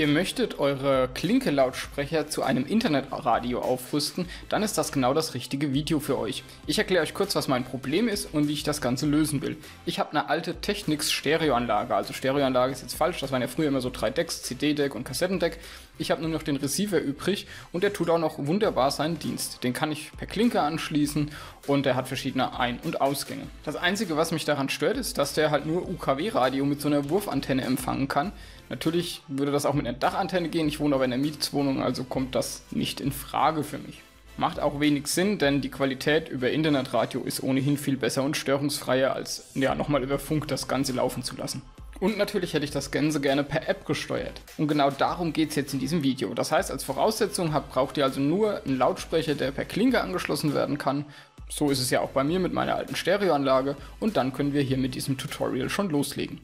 Ihr möchtet eure Klinke-Lautsprecher zu einem Internetradio aufrüsten, dann ist das genau das richtige Video für euch. Ich erkläre euch kurz, was mein Problem ist und wie ich das Ganze lösen will. Ich habe eine alte Technics Stereoanlage, also Stereoanlage ist jetzt falsch, das waren ja früher immer so drei Decks, CD-Deck und Kassettendeck. Ich habe nur noch den Receiver übrig und der tut auch noch wunderbar seinen Dienst. Den kann ich per Klinke anschließen und der hat verschiedene Ein- und Ausgänge. Das einzige, was mich daran stört, ist, dass der halt nur UKW-Radio mit so einer Wurfantenne empfangen kann. Natürlich würde das auch mit einer Dachantenne gehen. Ich wohne aber in einer Mietswohnung, also kommt das nicht in Frage für mich. Macht auch wenig Sinn, denn die Qualität über Internetradio ist ohnehin viel besser und störungsfreier, als ja, nochmal über Funk das Ganze laufen zu lassen. Und natürlich hätte ich das Ganze gerne per App gesteuert. Und genau darum geht es jetzt in diesem Video. Das heißt, als Voraussetzung habt, braucht ihr also nur einen Lautsprecher, der per Klinke angeschlossen werden kann. So ist es ja auch bei mir mit meiner alten Stereoanlage. Und dann können wir hier mit diesem Tutorial schon loslegen.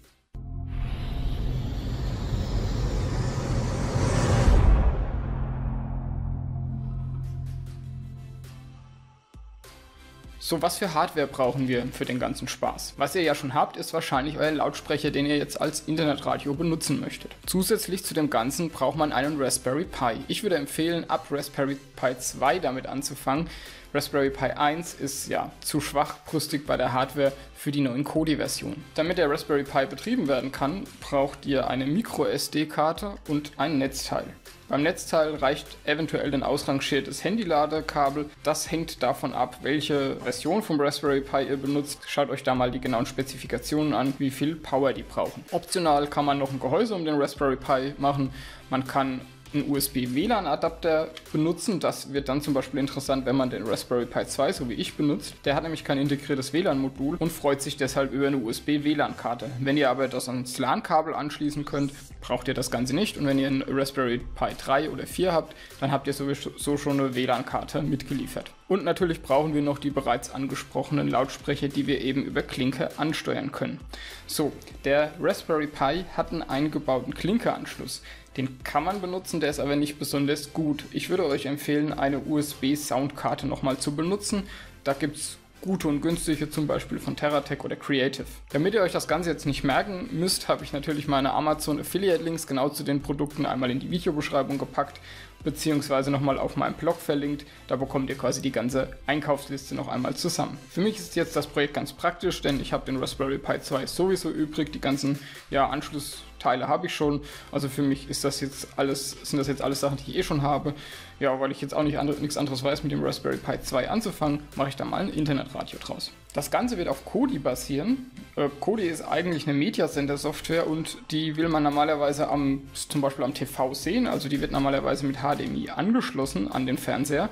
So, was für Hardware brauchen wir für den ganzen Spaß? Was ihr ja schon habt, ist wahrscheinlich euer Lautsprecher, den ihr jetzt als Internetradio benutzen möchtet. Zusätzlich zu dem Ganzen braucht man einen Raspberry Pi. Ich würde empfehlen, ab Raspberry Pi 2 damit anzufangen. Raspberry Pi 1 ist ja zu schwachbrüstig bei der Hardware für die neuen Kodi-Versionen. Damit der Raspberry Pi betrieben werden kann, braucht ihr eine Micro-SD-Karte und ein Netzteil. Beim Netzteil reicht eventuell ein ausrangiertes Handy-Ladekabel. Das hängt davon ab, welche Version vom Raspberry Pi ihr benutzt. Schaut euch da mal die genauen Spezifikationen an, wie viel Power die brauchen. Optional kann man noch ein Gehäuse um den Raspberry Pi machen. Man kann einen USB-WLAN-Adapter benutzen. Das wird dann zum Beispiel interessant, wenn man den Raspberry Pi 2, so wie ich, benutzt. Der hat nämlich kein integriertes WLAN-Modul und freut sich deshalb über eine USB-WLAN-Karte. Wenn ihr aber das ans LAN-Kabel anschließen könnt, braucht ihr das Ganze nicht. Und wenn ihr einen Raspberry Pi 3 oder 4 habt, dann habt ihr sowieso schon eine WLAN-Karte mitgeliefert. Und natürlich brauchen wir noch die bereits angesprochenen Lautsprecher, die wir eben über Klinke ansteuern können. So, der Raspberry Pi hat einen eingebauten Klinke-Anschluss. Den kann man benutzen, der ist aber nicht besonders gut. Ich würde euch empfehlen, eine USB-Soundkarte nochmal zu benutzen. Da gibt es gute und günstige, zum Beispiel von Terratech oder Creative. Damit ihr euch das Ganze jetzt nicht merken müsst, habe ich natürlich meine Amazon Affiliate Links genau zu den Produkten einmal in die Videobeschreibung gepackt, beziehungsweise nochmal auf meinem Blog verlinkt. Da bekommt ihr quasi die ganze Einkaufsliste noch einmal zusammen. Für mich ist jetzt das Projekt ganz praktisch, denn ich habe den Raspberry Pi 2 sowieso übrig, die ganzen ja, Anschluss Teile habe ich schon. Also für mich ist das jetzt alles, sind das jetzt alles Sachen, die ich eh schon habe. Ja, weil ich jetzt auch nicht andere, nichts anderes weiß, mit dem Raspberry Pi 2 anzufangen, mache ich da mal ein Internetradio draus. Das Ganze wird auf Kodi basieren. Äh, Kodi ist eigentlich eine Mediasender-Software und die will man normalerweise am, zum Beispiel am TV sehen. Also die wird normalerweise mit HDMI angeschlossen an den Fernseher.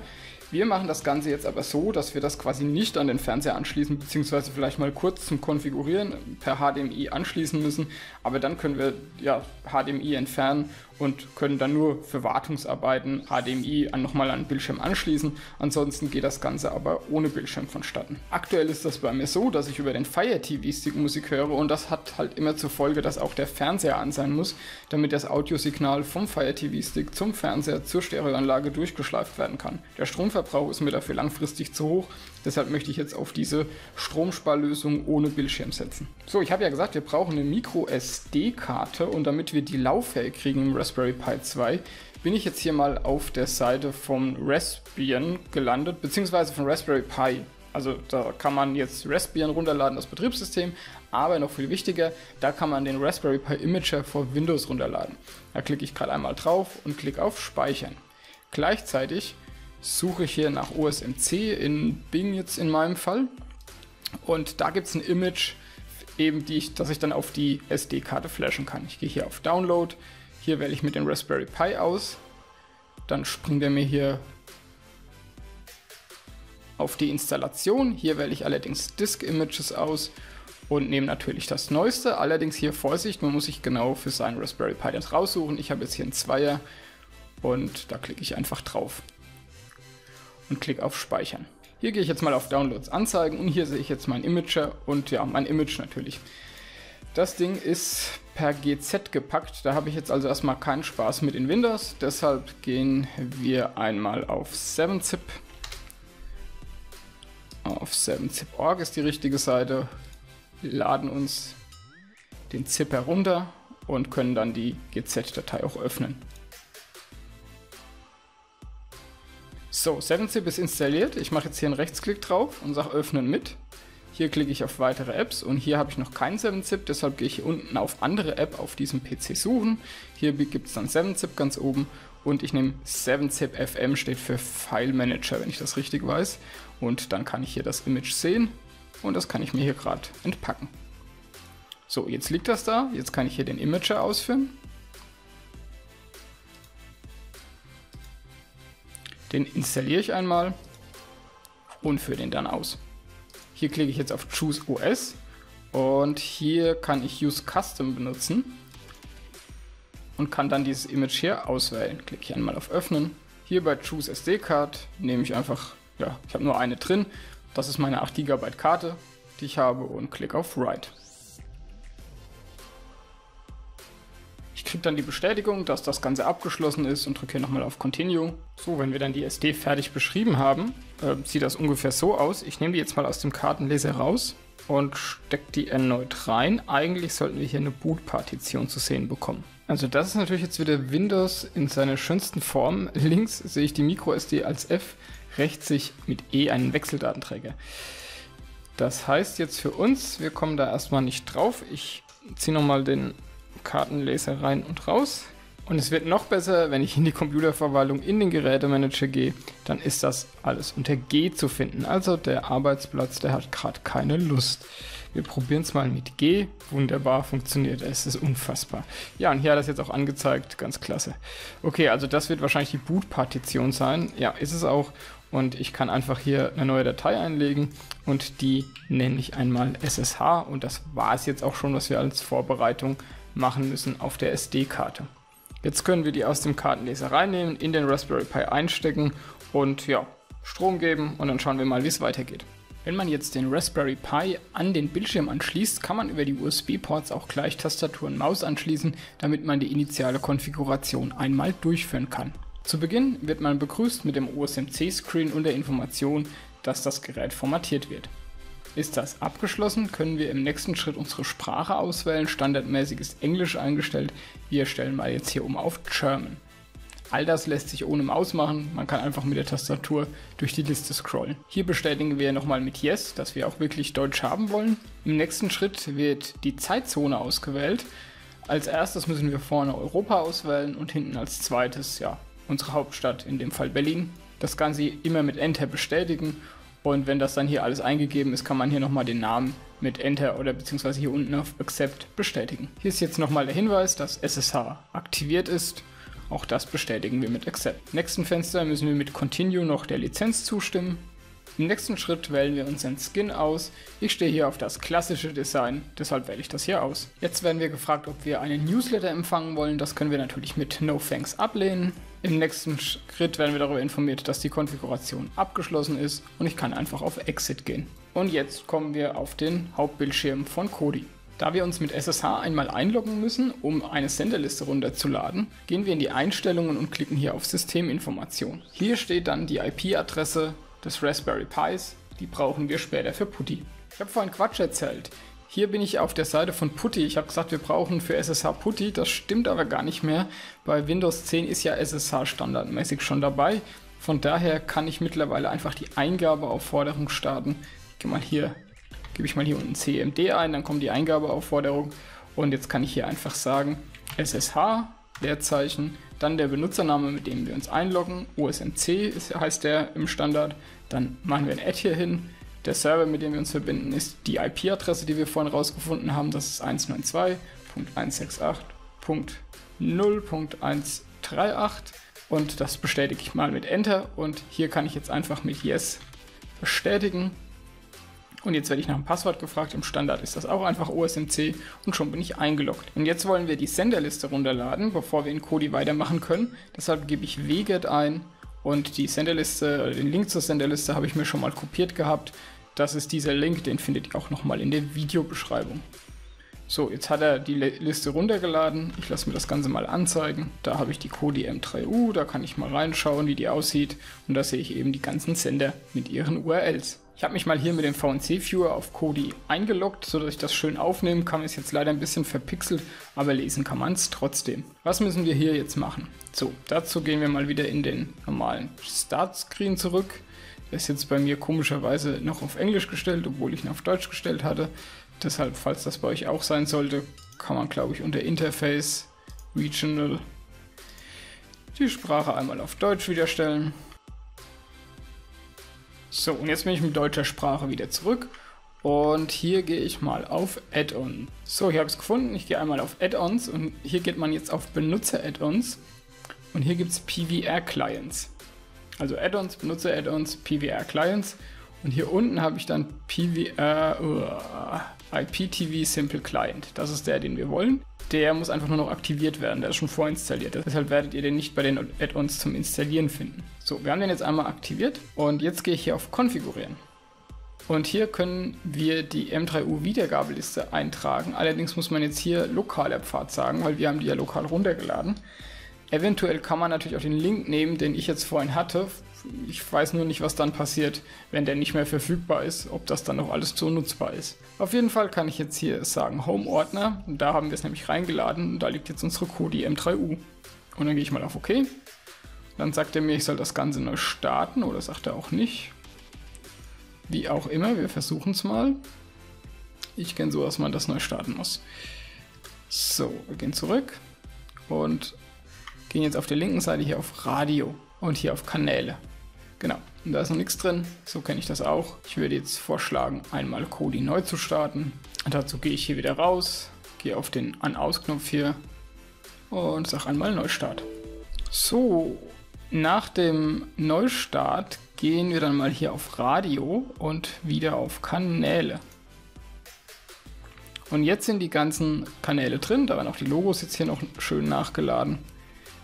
Wir machen das Ganze jetzt aber so, dass wir das quasi nicht an den Fernseher anschließen, beziehungsweise vielleicht mal kurz zum Konfigurieren per HDMI anschließen müssen. Aber dann können wir ja HDMI entfernen und können dann nur für Wartungsarbeiten HDMI an, nochmal an den Bildschirm anschließen. Ansonsten geht das Ganze aber ohne Bildschirm vonstatten. Aktuell ist das bei mir so, dass ich über den Fire TV Stick Musik höre und das hat halt immer zur Folge, dass auch der Fernseher an sein muss, damit das Audiosignal vom Fire TV Stick zum Fernseher zur Stereoanlage durchgeschleift werden kann. Der Stromverbrauch ist mir dafür langfristig zu hoch, deshalb möchte ich jetzt auf diese Stromsparlösung ohne Bildschirm setzen. So, ich habe ja gesagt, wir brauchen eine Micro SD-Karte und damit wir die lauffähig kriegen im Raspberry Pi 2, bin ich jetzt hier mal auf der Seite vom Raspbian gelandet, beziehungsweise von Raspberry Pi. Also da kann man jetzt Raspbian runterladen, das Betriebssystem, aber noch viel wichtiger, da kann man den Raspberry Pi Imager für Windows runterladen. Da klicke ich gerade einmal drauf und klicke auf Speichern. Gleichzeitig suche ich hier nach OSMC in Bing jetzt in meinem Fall und da gibt es ein Image, eben die ich, das ich dann auf die SD-Karte flashen kann. Ich gehe hier auf Download, hier wähle ich mit dem Raspberry Pi aus. Dann springt er mir hier auf die Installation. Hier wähle ich allerdings Disk Images aus und nehme natürlich das neueste. Allerdings hier Vorsicht, man muss sich genau für seinen Raspberry Pi das raussuchen. Ich habe jetzt hier einen Zweier und da klicke ich einfach drauf und klicke auf Speichern. Hier gehe ich jetzt mal auf Downloads anzeigen und hier sehe ich jetzt mein Imager und ja, mein Image natürlich. Das Ding ist per GZ gepackt. Da habe ich jetzt also erstmal keinen Spaß mit in Windows. Deshalb gehen wir einmal auf 7-Zip. Auf 7-Zip.org ist die richtige Seite. Laden uns den ZIP herunter und können dann die GZ-Datei auch öffnen. So, 7-Zip ist installiert. Ich mache jetzt hier einen Rechtsklick drauf und sage Öffnen mit. Hier klicke ich auf weitere Apps und hier habe ich noch keinen 7-Zip, deshalb gehe ich hier unten auf andere App auf diesem PC suchen. Hier gibt es dann 7-Zip ganz oben und ich nehme 7-Zip FM, steht für File Manager, wenn ich das richtig weiß. Und dann kann ich hier das Image sehen und das kann ich mir hier gerade entpacken. So, jetzt liegt das da, jetzt kann ich hier den Imager ausführen. Den installiere ich einmal und führe den dann aus. Hier klicke ich jetzt auf Choose OS und hier kann ich Use Custom benutzen und kann dann dieses Image hier auswählen. Klicke ich einmal auf Öffnen. Hier bei Choose SD Card nehme ich einfach, ja, ich habe nur eine drin. Das ist meine 8 GB Karte, die ich habe und klicke auf Write. Kriege dann die Bestätigung, dass das Ganze abgeschlossen ist und drücke hier nochmal auf Continue. So, wenn wir dann die SD fertig beschrieben haben, äh, sieht das ungefähr so aus. Ich nehme die jetzt mal aus dem Kartenleser raus und stecke die erneut rein. Eigentlich sollten wir hier eine Boot-Partition zu sehen bekommen. Also das ist natürlich jetzt wieder Windows in seiner schönsten Form. Links sehe ich die MicroSD als F, rechts sehe ich mit E einen Wechseldatenträger. Das heißt jetzt für uns, wir kommen da erstmal nicht drauf. Ich ziehe nochmal den Kartenleser rein und raus. Und es wird noch besser, wenn ich in die Computerverwaltung in den Gerätemanager gehe, dann ist das alles unter G zu finden. Also der Arbeitsplatz, der hat gerade keine Lust. Wir probieren es mal mit G. Wunderbar funktioniert. Es ist unfassbar. Ja, und hier hat es jetzt auch angezeigt. Ganz klasse. Okay, also das wird wahrscheinlich die Boot-Partition sein. Ja, ist es auch. Und ich kann einfach hier eine neue Datei einlegen und die nenne ich einmal SSH. Und das war es jetzt auch schon, was wir als Vorbereitung machen müssen auf der SD-Karte. Jetzt können wir die aus dem Kartenleser reinnehmen, in den Raspberry Pi einstecken und ja, Strom geben und dann schauen wir mal, wie es weitergeht. Wenn man jetzt den Raspberry Pi an den Bildschirm anschließt, kann man über die USB-Ports auch gleich Tastatur und Maus anschließen, damit man die initiale Konfiguration einmal durchführen kann. Zu Beginn wird man begrüßt mit dem OSMC-Screen und der Information, dass das Gerät formatiert wird. Ist das abgeschlossen, können wir im nächsten Schritt unsere Sprache auswählen. Standardmäßig ist Englisch eingestellt. Wir stellen mal jetzt hier um auf German. All das lässt sich ohne Maus machen. Man kann einfach mit der Tastatur durch die Liste scrollen. Hier bestätigen wir nochmal mit Yes, dass wir auch wirklich Deutsch haben wollen. Im nächsten Schritt wird die Zeitzone ausgewählt. Als erstes müssen wir vorne Europa auswählen und hinten als zweites ja unsere Hauptstadt, in dem Fall Berlin. Das Ganze immer mit Enter bestätigen und wenn das dann hier alles eingegeben ist, kann man hier nochmal den Namen mit Enter oder beziehungsweise hier unten auf Accept bestätigen. Hier ist jetzt nochmal der Hinweis, dass SSH aktiviert ist. Auch das bestätigen wir mit Accept. Im nächsten Fenster müssen wir mit Continue noch der Lizenz zustimmen. Im nächsten Schritt wählen wir unseren Skin aus. Ich stehe hier auf das klassische Design, deshalb wähle ich das hier aus. Jetzt werden wir gefragt, ob wir einen Newsletter empfangen wollen. Das können wir natürlich mit No Thanks ablehnen. Im nächsten Schritt werden wir darüber informiert, dass die Konfiguration abgeschlossen ist und ich kann einfach auf Exit gehen. Und jetzt kommen wir auf den Hauptbildschirm von Kodi. Da wir uns mit SSH einmal einloggen müssen, um eine Senderliste runterzuladen, gehen wir in die Einstellungen und klicken hier auf Systeminformation. Hier steht dann die IP-Adresse des Raspberry Pis, die brauchen wir später für Putty. Ich habe vorhin Quatsch erzählt. Hier bin ich auf der Seite von Putty. Ich habe gesagt, wir brauchen für SSH Putty. Das stimmt aber gar nicht mehr. Bei Windows 10 ist ja SSH standardmäßig schon dabei. Von daher kann ich mittlerweile einfach die Eingabeaufforderung starten. Ich gehe mal hier, gebe ich mal hier unten CMD ein, dann kommt die Eingabeaufforderung. Und jetzt kann ich hier einfach sagen SSH, Leerzeichen, dann der Benutzername, mit dem wir uns einloggen. OSMC ist, heißt der im Standard. Dann machen wir ein Add hier hin. Der Server, mit dem wir uns verbinden, ist die IP-Adresse, die wir vorhin rausgefunden haben. Das ist 192.168.0.138. Und das bestätige ich mal mit Enter. Und hier kann ich jetzt einfach mit Yes bestätigen. Und jetzt werde ich nach dem Passwort gefragt. Im Standard ist das auch einfach OSMC und schon bin ich eingeloggt. Und jetzt wollen wir die Senderliste runterladen, bevor wir in Kodi weitermachen können. Deshalb gebe ich wget ein und die Senderliste, den Link zur Senderliste habe ich mir schon mal kopiert gehabt. Das ist dieser Link, den findet ihr auch nochmal in der Videobeschreibung. So, jetzt hat er die Liste runtergeladen. Ich lasse mir das Ganze mal anzeigen. Da habe ich die Kodi M3U, da kann ich mal reinschauen, wie die aussieht. Und da sehe ich eben die ganzen Sender mit ihren URLs. Ich habe mich mal hier mit dem VNC-Viewer auf Kodi eingeloggt, sodass ich das schön aufnehmen kann. Ist jetzt leider ein bisschen verpixelt, aber lesen kann man es trotzdem. Was müssen wir hier jetzt machen? So, dazu gehen wir mal wieder in den normalen Startscreen zurück. Der ist jetzt bei mir komischerweise noch auf Englisch gestellt, obwohl ich ihn auf Deutsch gestellt hatte. Deshalb, falls das bei euch auch sein sollte, kann man, glaube ich, unter Interface Regional die Sprache einmal auf Deutsch wiederstellen. So, und jetzt bin ich mit deutscher Sprache wieder zurück. Und hier gehe ich mal auf Add-on. So, hier habe ich es gefunden. Ich gehe einmal auf Add-ons und hier geht man jetzt auf Benutzer-Add-ons. Und hier gibt es PVR-Clients. Also Add-ons, Benutzer-Add-ons, PVR-Clients. Und hier unten habe ich dann PVR, uh, IPTV Simple Client. Das ist der, den wir wollen. Der muss einfach nur noch aktiviert werden. Der ist schon vorinstalliert. Deshalb werdet ihr den nicht bei den Add-ons zum Installieren finden. So, wir haben den jetzt einmal aktiviert. Und jetzt gehe ich hier auf Konfigurieren. Und hier können wir die M3U Wiedergabeliste eintragen. Allerdings muss man jetzt hier lokaler Pfad sagen, weil wir haben die ja lokal runtergeladen. Eventuell kann man natürlich auch den Link nehmen, den ich jetzt vorhin hatte, ich weiß nur nicht, was dann passiert, wenn der nicht mehr verfügbar ist, ob das dann noch alles so nutzbar ist. Auf jeden Fall kann ich jetzt hier sagen Home-Ordner. Da haben wir es nämlich reingeladen und da liegt jetzt unsere Kodi M3U. Und dann gehe ich mal auf OK. Dann sagt er mir, ich soll das Ganze neu starten oder sagt er auch nicht. Wie auch immer, wir versuchen es mal. Ich kenne so, dass man das neu starten muss. So, wir gehen zurück und gehen jetzt auf der linken Seite hier auf Radio und hier auf Kanäle. Genau, und da ist noch nichts drin, so kenne ich das auch. Ich würde jetzt vorschlagen, einmal Kodi neu zu starten. Und dazu gehe ich hier wieder raus, gehe auf den An-Aus-Knopf hier und sage einmal Neustart. So, nach dem Neustart gehen wir dann mal hier auf Radio und wieder auf Kanäle. Und jetzt sind die ganzen Kanäle drin, da werden auch die Logos jetzt hier noch schön nachgeladen.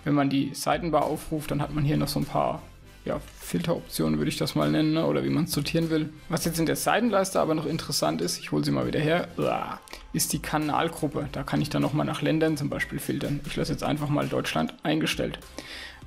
Wenn man die Seitenbar aufruft, dann hat man hier noch so ein paar ja, Filteroptionen, würde ich das mal nennen, ne? oder wie man es sortieren will. Was jetzt in der Seitenleiste aber noch interessant ist, ich hole sie mal wieder her, ist die Kanalgruppe. Da kann ich dann nochmal nach Ländern zum Beispiel filtern. Ich lasse jetzt einfach mal Deutschland eingestellt.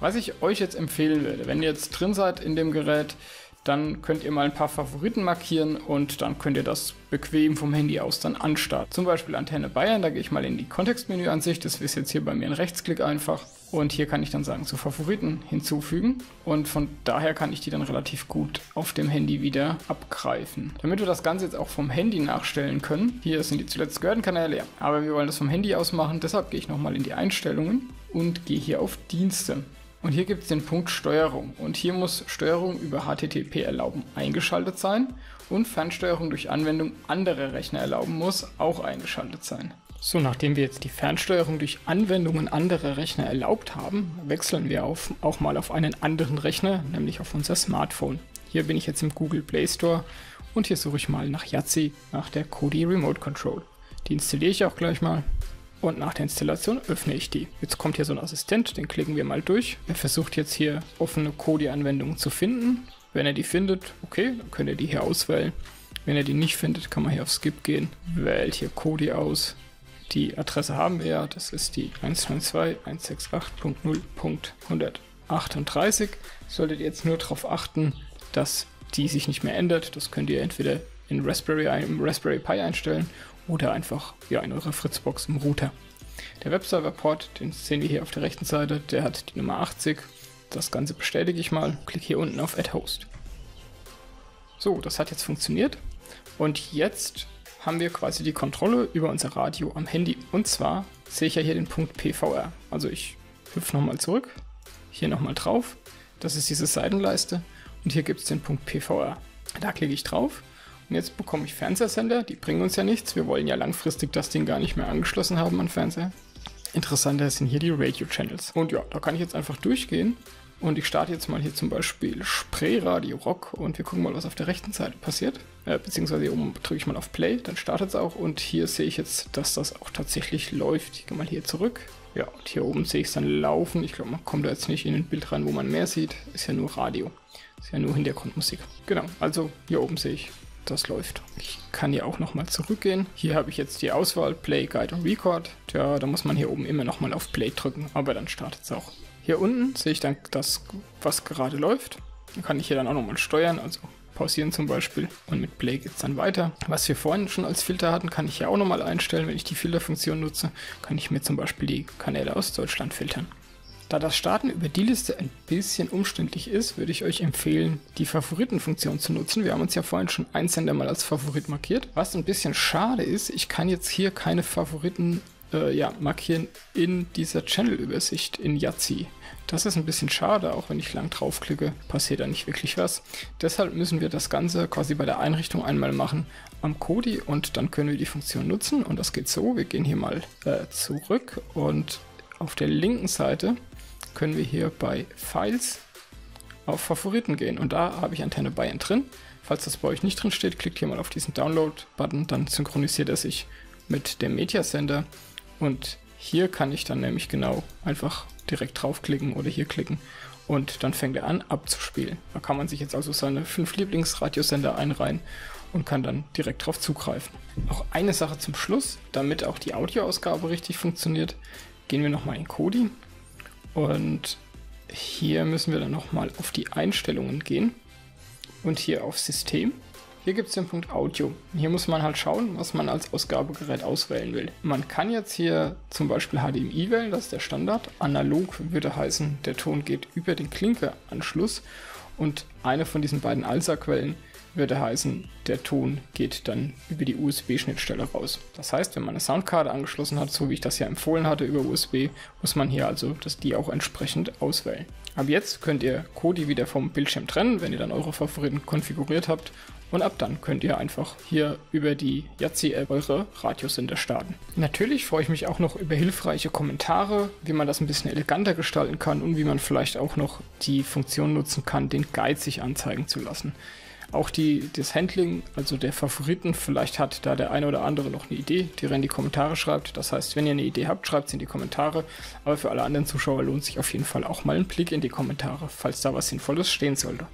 Was ich euch jetzt empfehlen würde, wenn ihr jetzt drin seid in dem Gerät, dann könnt ihr mal ein paar Favoriten markieren und dann könnt ihr das bequem vom Handy aus dann anstarten. Zum Beispiel Antenne Bayern, da gehe ich mal in die Kontextmenü-Ansicht, das ist jetzt hier bei mir ein Rechtsklick einfach und hier kann ich dann sagen zu Favoriten hinzufügen und von daher kann ich die dann relativ gut auf dem Handy wieder abgreifen. Damit wir das Ganze jetzt auch vom Handy nachstellen können, hier sind die zuletzt gehörten Kanäle, aber wir wollen das vom Handy aus machen, deshalb gehe ich nochmal in die Einstellungen und gehe hier auf Dienste. Und hier gibt es den Punkt Steuerung. Und hier muss Steuerung über HTTP erlauben eingeschaltet sein und Fernsteuerung durch Anwendung anderer Rechner erlauben muss auch eingeschaltet sein. So, nachdem wir jetzt die Fernsteuerung durch Anwendungen anderer Rechner erlaubt haben, wechseln wir auf, auch mal auf einen anderen Rechner, nämlich auf unser Smartphone. Hier bin ich jetzt im Google Play Store und hier suche ich mal nach Yahtzee, nach der Kodi Remote Control. Die installiere ich auch gleich mal und nach der Installation öffne ich die. Jetzt kommt hier so ein Assistent, den klicken wir mal durch. Er versucht jetzt hier offene Kodi-Anwendungen zu finden. Wenn er die findet, okay, dann könnt ihr die hier auswählen. Wenn er die nicht findet, kann man hier auf Skip gehen, wählt hier Kodi aus. Die Adresse haben wir ja, das ist die 192.168.0.138. Solltet ihr jetzt nur darauf achten, dass die sich nicht mehr ändert. Das könnt ihr entweder in Raspberry, im Raspberry Pi einstellen oder einfach ja, in eurer Fritzbox im Router. Der Webserver-Port, den sehen wir hier auf der rechten Seite, der hat die Nummer 80. Das Ganze bestätige ich mal, klicke hier unten auf Add Host. So, das hat jetzt funktioniert. Und jetzt haben wir quasi die Kontrolle über unser Radio am Handy. Und zwar sehe ich ja hier den Punkt PVR. Also ich hüpfe nochmal zurück, hier nochmal drauf. Das ist diese Seitenleiste. Und hier gibt es den Punkt PVR. Da klicke ich drauf und jetzt bekomme ich Fernsehsender, die bringen uns ja nichts. Wir wollen ja langfristig das Ding gar nicht mehr angeschlossen haben an Fernseher. Interessanter sind hier die Radio-Channels. Und ja, da kann ich jetzt einfach durchgehen. Und ich starte jetzt mal hier zum Beispiel Spreeradio Rock und wir gucken mal, was auf der rechten Seite passiert. Äh, beziehungsweise hier oben drücke ich mal auf Play, dann startet es auch. Und hier sehe ich jetzt, dass das auch tatsächlich läuft. Ich gehe mal hier zurück. Ja, und hier oben sehe ich es dann laufen. Ich glaube, man kommt da jetzt nicht in ein Bild rein, wo man mehr sieht. Ist ja nur Radio. Ist ja nur Hintergrundmusik. Genau, also hier oben sehe ich das läuft. Ich kann hier auch nochmal zurückgehen. Hier habe ich jetzt die Auswahl Play, Guide und Record. Tja, da muss man hier oben immer nochmal auf Play drücken, aber dann startet es auch. Hier unten sehe ich dann das, was gerade läuft. Dann kann ich hier dann auch nochmal steuern, also pausieren zum Beispiel. Und mit Play geht es dann weiter. Was wir vorhin schon als Filter hatten, kann ich hier auch nochmal einstellen. Wenn ich die Filterfunktion nutze, kann ich mir zum Beispiel die Kanäle aus Deutschland filtern. Da das Starten über die Liste ein bisschen umständlich ist, würde ich euch empfehlen, die Favoritenfunktion zu nutzen. Wir haben uns ja vorhin schon einen Sender mal als Favorit markiert. Was ein bisschen schade ist, ich kann jetzt hier keine Favoriten äh, ja, markieren in dieser Channel-Übersicht in Yazzi. Das ist ein bisschen schade, auch wenn ich lang draufklicke, passiert da nicht wirklich was. Deshalb müssen wir das Ganze quasi bei der Einrichtung einmal machen am Kodi und dann können wir die Funktion nutzen und das geht so. Wir gehen hier mal äh, zurück und auf der linken Seite können wir hier bei Files auf Favoriten gehen und da habe ich Antenne Bayern drin. Falls das bei euch nicht drin steht, klickt hier mal auf diesen Download-Button, dann synchronisiert er sich mit dem Mediasender und hier kann ich dann nämlich genau einfach direkt draufklicken oder hier klicken und dann fängt er an abzuspielen. Da kann man sich jetzt also seine fünf Lieblingsradiosender einreihen und kann dann direkt drauf zugreifen. Auch eine Sache zum Schluss, damit auch die Audioausgabe richtig funktioniert, gehen wir nochmal in Kodi und hier müssen wir dann nochmal auf die Einstellungen gehen und hier auf System. Hier gibt es den Punkt Audio. Hier muss man halt schauen, was man als Ausgabegerät auswählen will. Man kann jetzt hier zum Beispiel HDMI wählen, das ist der Standard. Analog würde heißen, der Ton geht über den Klinkeanschluss und eine von diesen beiden ALSA-Quellen würde heißen, der Ton geht dann über die USB-Schnittstelle raus. Das heißt, wenn man eine Soundkarte angeschlossen hat, so wie ich das ja empfohlen hatte über USB, muss man hier also das die auch entsprechend auswählen. Ab jetzt könnt ihr Kodi wieder vom Bildschirm trennen, wenn ihr dann eure Favoriten konfiguriert habt. Und ab dann könnt ihr einfach hier über die Yazzi-App eure Radiosender starten. Natürlich freue ich mich auch noch über hilfreiche Kommentare, wie man das ein bisschen eleganter gestalten kann und wie man vielleicht auch noch die Funktion nutzen kann, den Guide sich anzeigen zu lassen. Auch die, das Handling, also der Favoriten, vielleicht hat da der eine oder andere noch eine Idee, die er in die Kommentare schreibt. Das heißt, wenn ihr eine Idee habt, schreibt sie in die Kommentare. Aber für alle anderen Zuschauer lohnt sich auf jeden Fall auch mal ein Blick in die Kommentare, falls da was Sinnvolles stehen sollte.